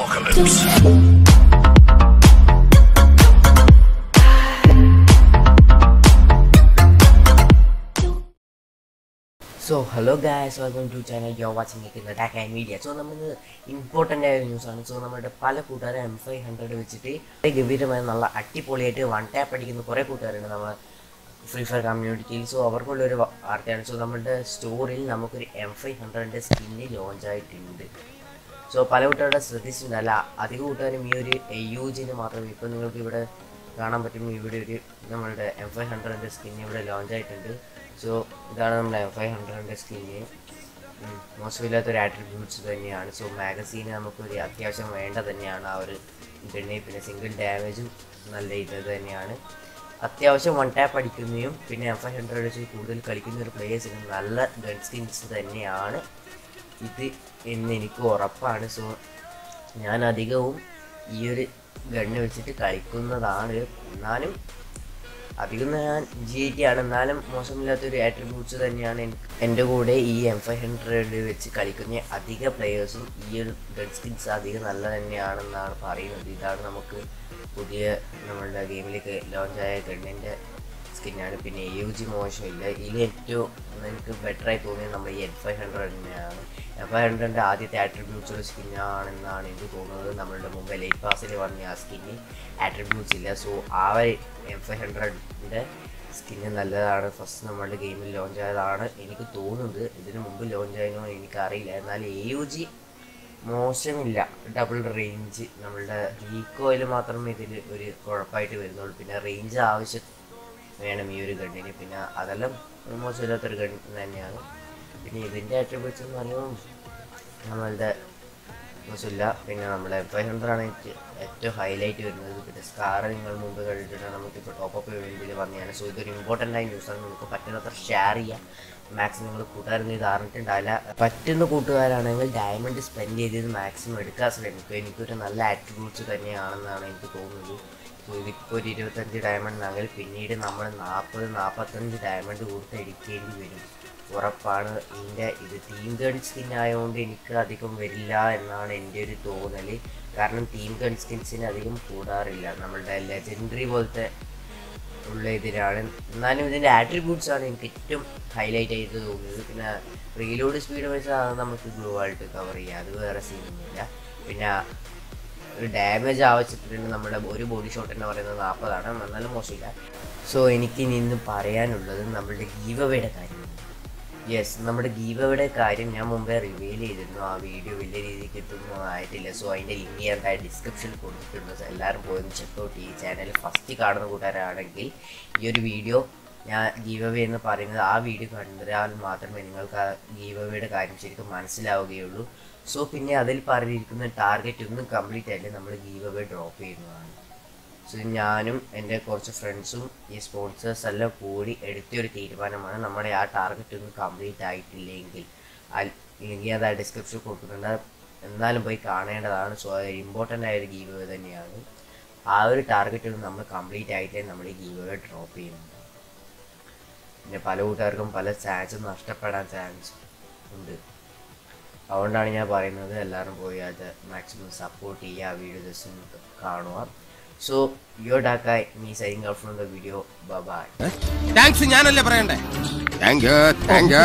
apocalypse. So hello guys welcome to channel yo watching നിൽക്കുന്ന talk and media so നമ്മൾ important ആയ ന്യൂസാണ് so നമ്മുടെ പല കൂട്ടുകാരും എം ഫൈവ് ഹൺഡ്രഡ് വെച്ചിട്ട് ഗംഭീരമായ നല്ല അടിപൊളിയായിട്ട് വൺ ടാപ്പ് അടിക്കുന്ന കുറേ കൂട്ടുകാരുണ്ട് നമ്മൾ ഫ്രീ ഫയർ കമ്മ്യൂണിറ്റിയിൽ സോ അവർക്കുള്ളൊരു വാർത്തയാണ്. സോ നമ്മുടെ സ്റ്റോറിൽ നമുക്കൊരു എം ഫൈവ് ഹൺഡ്രഡിന്റെ സ്കിന്ന് ലോഞ്ച് ആയിട്ടുണ്ട്. സോ പല കൂട്ടുകാരുടെ ശ്രദ്ധിച്ചിട്ടുണ്ടല്ല. അധിക കൂട്ടുകാരും ഈ ഒരു യൂജിന് മാത്രം ഇപ്പം നിങ്ങൾക്ക് ഇവിടെ കാണാൻ പറ്റും. ഇവിടെ ഒരു നമ്മളുടെ എം ഫൈവ് ഹൺഡ്രഡിന്റെ സ്കിൻ ഇവിടെ ലോഞ്ച് ആയിട്ടുണ്ട്. സോ ഇതാണ് നമ്മുടെ എം ഫൈവ് ഹൺഡ്രഡിന്റെ സ്കിന്ന് മോശമില്ലാത്തൊരു ആട്രിബ്യൂട്ട്സ് തന്നെയാണ്. സോ മാഗസീന് നമുക്കൊരു അത്യാവശ്യം വേണ്ട തന്നെയാണ് ആ ഒരു ഗണ്ണി പിന്നെ സിംഗിൾ ഡാമേജും നല്ല ഇത് തന്നെയാണ്. അത്യാവശ്യം വൺ ടാപ്പ് അടിക്കുന്നതും പിന്നെ എം ഫൈവ് ഹൺഡ്രഡ് വെച്ച് കൂടുതൽ കളിക്കുന്ന ഒരു പ്ലേയേഴ്സിന് നല്ല ഗൺ സ്കിൻസ് തന്നെയാണ്. ഇത് എന്ന് എനിക്ക് ഉറപ്പാണ്. സോ ഞാൻ അധികവും ഈ ഒരു ഗണ്ണ് വെച്ചിട്ട് കളിക്കുന്നതാണ്. എന്നാലും അധികം ഞാൻ ജി ടി ആണ് എന്നാലും മോശമില്ലാത്തൊരു ആട്രിബ്യൂട്ട്സ് തന്നെയാണ് എന്റെ കൂടെ ഈ എം ഫൈവ് ഹൺഡ്രഡ് വെച്ച് കളിക്കുന്ന അധിക പ്ലെയേഴ്സും ഈ ഒരു ഗഡ് സ്കിൻസ് അധികം നല്ല തന്നെയാണെന്നാണ് പറയുന്നത്. ഇതാണ് നമുക്ക് പുതിയ നമ്മളുടെ ഗെയിമിലേക്ക് ലോഞ്ചായ ഗണ്ണിന്റെ സ്കിന്നാണ്. പിന്നെ എ യു ജി മോശമില്ല. ഇതിൽ ഏറ്റവും എനിക്ക് ബെറ്ററായി തോന്നിയത് നമ്മുടെ എൻ ഫൈവ് ഹൺഡ്രഡ് തന്നെയാണ്. എൻ ഫൈവ് ഹൺഡ്രഡിന്റെ ആദ്യത്തെ ആട്രിബ്യൂട്ട്സ് സ്കിന്നാണെന്നാണ് എനിക്ക് തോന്നുന്നത്. നമ്മളുടെ മുമ്പ് ലൈറ്റ് പാസിൽ വന്ന ആ സ്കിന്നിൽ ആട്രിബ്യൂട്ട്സ് ഇല്ല. സോ ആ ഒരു എൻ ഫൈവ് ഹൺഡ്രഡിന്റെ സ്കിന്ന് നല്ലതാണ്. ഫസ്റ്റ് നമ്മളുടെ ഗെയിമിൽ ലോഞ്ച് ആയതാണ് എനിക്ക് തോന്നുന്നത്. ഇതിന് മുമ്പ് ലോഞ്ച് ആയതിനോ എനിക്കറിയില്ല. എന്നാൽ എ യു ജി മോശമില്ല. ഡബിൾ റേഞ്ച് നമ്മളുടെ റീകോയിൽ മാത്രമേ ഇതിൽ ഒരു കുഴപ്പമായിട്ട് വരുന്നുള്ളൂ. പിന്നെ റേഞ്ച് ആവശ്യം വേണം ഈ ഒരു ഗണ്ണിന്. പിന്നെ അതെല്ലാം ഓൾമോസ്റ്റ് ഇല്ലാത്തൊരു ഗൺ തന്നെയാണ്. പിന്നെ ഇതിന്റെ ആട്രിബ്യൂട്ട്സ് എന്ന് പറയുമ്പോൾ നമ്മളുടെ മോശമില്ല പിന്നെ നമ്മുടെ ഫൈവ് ഹൺഡ്രഡ് ആണ് എനിക്ക് ഏറ്റവും ഹൈലൈറ്റ് വരുന്നത്. പിന്നെ സ്കാർ നിങ്ങൾ മുമ്പ് കഴിഞ്ഞിട്ടുണ്ട് നമുക്കിപ്പോൾ ടോപ്പ് അപ്പ് വേണ്ടി വന്നതാണ് സോ ഇതൊരു ഇമ്പോർട്ടന്റ് ആയ ആണ്. നമുക്ക് പറ്റുന്നത്ര ഷെയർ ചെയ്യാം. മാക്സിമം നിങ്ങൾ കൂട്ടുകാരൊന്നും ഇത് അറിഞ്ഞിട്ടുണ്ടാവില്ല. പറ്റുന്ന കൂട്ടുകാരാണെങ്കിൽ ഡയമണ്ട് സ്പെൻഡ് ചെയ്തത് മാക്സിമം എടുക്കാൻ ശ്രമിക്കും എനിക്കൊരു നല്ല ആറ്റിറ്റ്യൂഡ്സ് തന്നെയാണെന്നാണ് എനിക്ക് തോന്നുന്നത്. ഇതിപ്പോൾ ഒരു ഇരുപത്തഞ്ച് ഡയമണ്ട് ആണെങ്കിൽ പിന്നീട് നമ്മൾ നാൽപ്പത് നാൽപ്പത്തഞ്ച് ഡയമണ്ട് കൊടുത്ത് എടുക്കേണ്ടി വരും. ഉറപ്പാണ്. ഇതിന്റെ ഇത് തീം ഗൺ സ്കിൻ ആയതുകൊണ്ട് എനിക്ക് അധികം വരില്ല എന്നാണ് എന്റെ ഒരു തോന്നൽ കാരണം തീം ഗൺ സ്കിൻസിന് അധികം കൂടാറില്ല. നമ്മളുടെ ലെജൻഡറി പോലത്തെ ഉള്ള ഇതിലാണ്. എന്നാലും ഇതിന്റെ ആട്രിബ്യൂട്ട്സ് ആണ് എനിക്ക് ഏറ്റവും ഹൈലൈറ്റ് ആയിട്ട് തോന്നിയത്. പിന്നെ റീലോഡ് സ്പീഡ് വെച്ച് നമുക്ക് ഗ്ലോ ആയിട്ട് കവർ ചെയ്യാം. അത് വേറെ സീനൊന്നുമില്ല പിന്നെ ഡാമേജ് ആവശ്യത്തിന് നമ്മുടെ ഒരു ബോഡി ഷോട്ട് എന്ന് പറയുന്നത് നാൽപ്പതാണ് എന്നാലും മോശമില്ല. സോ എനിക്ക് ഇനി ഇന്ന് പറയാനുള്ളത് നമ്മളുടെ ഗീവ് കാര്യമാണ് യെസ് നമ്മുടെ ഗീവ് കാര്യം ഞാൻ മുമ്പേ റിവീൽ ചെയ്തിരുന്നു. ആ വീഡിയോ വലിയ രീതിക്ക് എത്തുന്നു ആയിട്ടില്ല. സോ അതിന്റെ ലിങ്ക് ഞാൻ താഴെ ഡിസ്ക്രിപ്ഷനിൽ കൊടുത്തിട്ടുണ്ട്. എല്ലാവരും പോയി ചെക്ക് ഔട്ട് ഈ ചാനൽ ഫസ്റ്റ് കാണുന്ന കൂട്ടുകാരാണെങ്കിൽ ഈ ഒരു വീഡിയോ ഞാൻ ഗീവ് അവേ എന്ന് പറയുന്നത് ആ വീഡിയോ കണ്ടാൽ മാത്രമേ നിങ്ങൾക്ക് ആ ഗീവ് അവേയുടെ കാര്യം ശരിക്കും മനസ്സിലാവുകയുള്ളൂ. സോ പിന്നെ അതിൽ പറഞ്ഞിരിക്കുന്ന ടാർഗറ്റ് ഒന്നും കംപ്ലീറ്റ് ആയിട്ട് നമ്മൾ ഗീവ് അവേ ഡ്രോപ്പ് ചെയ്യുന്നതാണ്. സോ ഞാനും എന്റെ കുറച്ച് ഫ്രണ്ട്സും ഈ സ്പോൺസേഴ്സ് എല്ലാം കൂടി എടുത്തൊരു തീരുമാനമാണ്. നമ്മുടെ ആ ടാർഗറ്റ് ഒന്നും കംപ്ലീറ്റ് ആയിട്ടില്ലെങ്കിൽ. ലിങ്ക് അത് ഡിസ്ക്രിപ്ഷൻ കൊടുക്കുന്നുണ്ട്. എന്നാലും പോയി കാണേണ്ടതാണ്. സോ അത് ഇമ്പോർട്ടന്റ് ആയൊരു ഗീവ് അവേ തന്നെയാണ്. ആ ഒരു ടാർഗറ്റ് ഒന്നും നമ്മൾ കംപ്ലീറ്റ് ആയിട്ടേ നമ്മൾ ഈ ഗീവ് അവേ ഡ്രോപ്പ് ചെയ്യുന്നുണ്ട്. പിന്നെ പല കൂട്ടുകാർക്കും പല ചാൻസ് നഷ്ടപ്പെടാൻ ചാൻസ് ഉണ്ട്. അതുകൊണ്ടാണ് ഞാൻ പറയുന്നത് എല്ലാവരും പോയി അത് മാക്സിമം സപ്പോർട്ട് ചെയ്യുക വീഡിയോ ജസ്റ്റ് കാണുക. So your Dakkai me signing out from the video bye thanks ഞാനല്ലേ പറയണ്ടേ? Thank you thank you